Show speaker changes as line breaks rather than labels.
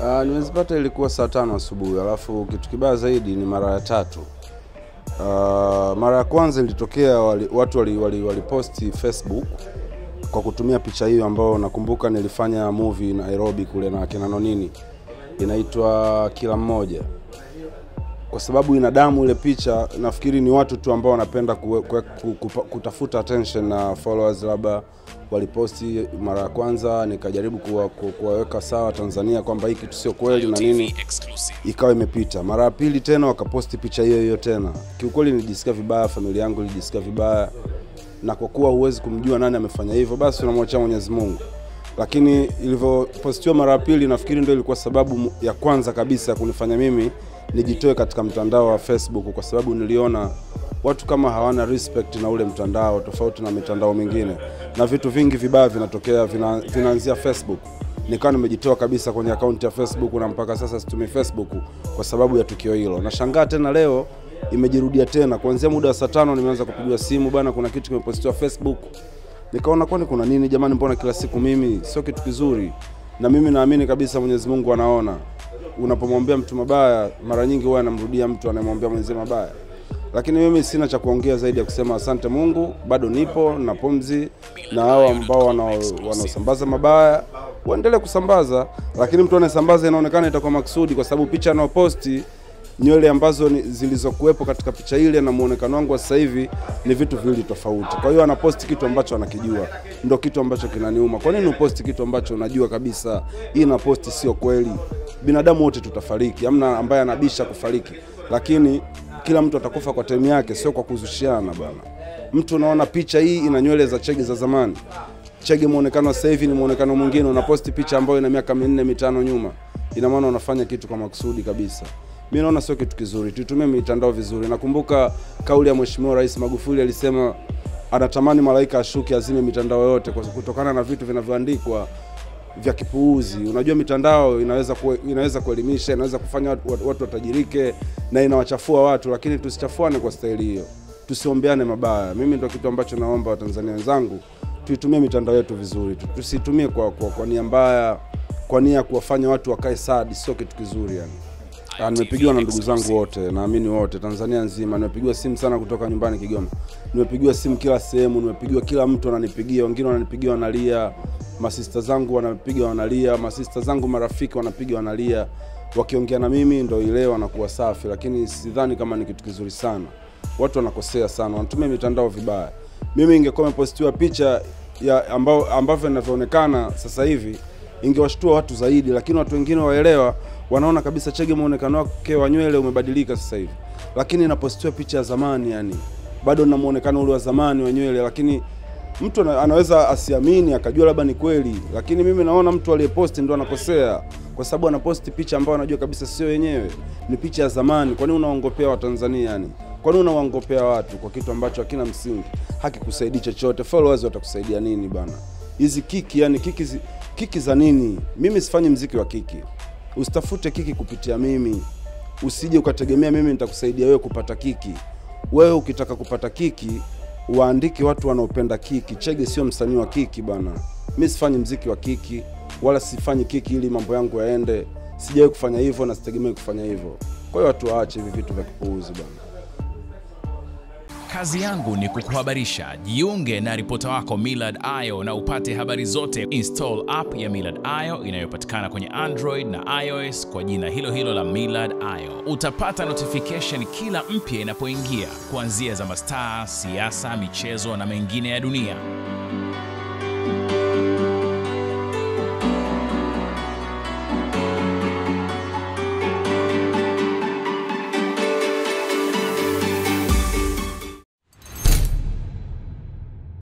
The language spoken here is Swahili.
Uh, nimezipata ilikuwa saa tano asubuhi, alafu kitu kibaya zaidi ni mara ya tatu. Uh, mara ya kwanza ilitokea wali, watu waliposti wali, wali Facebook kwa kutumia picha hiyo ambayo nakumbuka nilifanya movie Nairobi kule na kina Nonini, inaitwa Kila Mmoja. Kwa sababu ina damu ile picha, nafikiri ni watu tu ambao wanapenda kutafuta attention na followers, labda waliposti mara ya kwanza, nikajaribu kuwa, ku- kuwaweka sawa Tanzania kwamba hii kitu sio kweli na nini, ikawa imepita. Mara ya pili tena wakaposti picha hiyo hiyo tena. Kiukweli nilijisikia vibaya, familia yangu ilijisikia vibaya, na kwa kuwa huwezi kumjua nani amefanya hivyo, basi unamwachia Mwenyezi Mungu. Lakini ilivyopostiwa mara ya pili, nafikiri ndio ilikuwa sababu ya kwanza kabisa ya kunifanya mimi nijitoe katika mtandao wa Facebook, kwa sababu niliona watu kama hawana respect na ule mtandao, tofauti na mitandao mingine, na vitu vingi vibaya vinatokea vina, vinaanzia Facebook nikawa nimejitoa kabisa kwenye akaunti ya Facebook na mpaka sasa situmii Facebook kwa sababu ya tukio hilo. Nashangaa tena leo imejirudia tena, kuanzia muda wa saa tano nimeanza kupigwa simu, bana, kuna kitu kimepostiwa Facebook. Nikaona kwani kuna nini jamani, mbona kila siku mimi, sio kitu kizuri. Na mimi naamini kabisa Mwenyezi Mungu anaona. Unapomwambia mtu mabaya, mara nyingi huwa anamrudia mtu anayemwambia mwenzie mabaya. Lakini mimi sina cha kuongea zaidi ya kusema asante Mungu, bado nipo na pumzi, na hao ambao wanao- wanaosambaza mabaya waendelee kusambaza, lakini mtu anayesambaza inaonekana itakuwa maksudi, kwa sababu picha anayoposti nywele ambazo zilizokuwepo katika picha ile na muonekano wangu wa sasa hivi ni vitu viwili tofauti. Kwa hiyo anaposti kitu ambacho anakijua, ndo kitu ambacho kinaniuma. Kwa nini uposti kitu ambacho unajua kabisa hii na posti sio kweli? Binadamu wote tutafariki, hamna ambaye anabisha kufariki, lakini kila mtu atakufa kwa time yake, sio kwa kuzushiana bwana. Mtu unaona picha hii ina nywele za Chege za zamani, Chege muonekano sasa hivi ni muonekano mwingine, unaposti picha ambayo ina miaka minne mitano nyuma, ina maana unafanya kitu kwa makusudi kabisa. Mi naona sio kitu kizuri, tuitumie mitandao vizuri. Nakumbuka kauli ya Mheshimiwa Rais Magufuli alisema anatamani malaika ashuke azime mitandao yote kwa kutokana na vitu vinavyoandikwa vya kipuuzi. Unajua mitandao inaweza kue, inaweza kuelimisha, inaweza kufanya watu, watajirike na inawachafua watu, lakini tusichafuane kwa staili hiyo, tusiombeane mabaya. Mimi ndio kitu ambacho naomba Watanzania wenzangu tuitumie mitandao yetu vizuri, tusitumie kwa, kwa, kwa nia mbaya, kwa nia ya kuwafanya watu wakae sad, sio kitu kizuri yani. Ah, nimepigiwa na ndugu zangu wote, naamini wote Tanzania nzima. Nimepigiwa simu sana kutoka nyumbani Kigoma, nimepigiwa simu kila sehemu, nimepigiwa kila mtu ananipigia, wengine wananipigia wanalia, masista zangu wanapiga wanalia, masista zangu marafiki wanapiga wanalia, wakiongea na mimi ndo ile wanakuwa safi, lakini sidhani kama ni kitu kizuri sana. Watu wanakosea sana, wanatumia mitandao vibaya. Mimi ingekuwa nimepostiwa picha ya ambao ambavyo inavyoonekana sasa hivi ingewashtua watu zaidi, lakini watu wengine waelewa, wanaona kabisa Chege muonekano wake wa nywele umebadilika sasa hivi, lakini inapostiwa picha ya zamani, yani bado na muonekano ule wa zamani wa nywele, lakini mtu anaweza asiamini akajua labda ni kweli, lakini mimi naona mtu aliyeposti ndo anakosea, kwa sababu anaposti picha ambayo anajua kabisa sio yenyewe, ni picha ya zamani. Kwani unaongopea Watanzania yani? Kwani unawaongopea watu kwa kitu ambacho hakina msingi, hakikusaidii chochote? Followers watakusaidia nini bana? Hizi kiki yani kiki, zi- kiki za nini? Mimi sifanyi mziki wa kiki, usitafute kiki kupitia mimi, usije ukategemea mimi nitakusaidia wewe kupata kiki. Wewe ukitaka kupata kiki waandike watu wanaopenda kiki. Chege sio msanii wa kiki bana. Mi sifanyi mziki wa kiki wala sifanyi kiki ili mambo yangu yaende. Sijawahi kufanya hivyo na sitegemei kufanya hivyo. Kwa hiyo watu waache hivi vitu vya kipuuzi bana.
Kazi yangu ni kukuhabarisha. Jiunge na ripota wako Millard Ayo na upate habari zote. Install app ya Millard Ayo inayopatikana kwenye Android na iOS kwa jina hilo hilo la Millard Ayo. Utapata notification kila mpya inapoingia, kuanzia za mastaa, siasa, michezo na mengine ya dunia.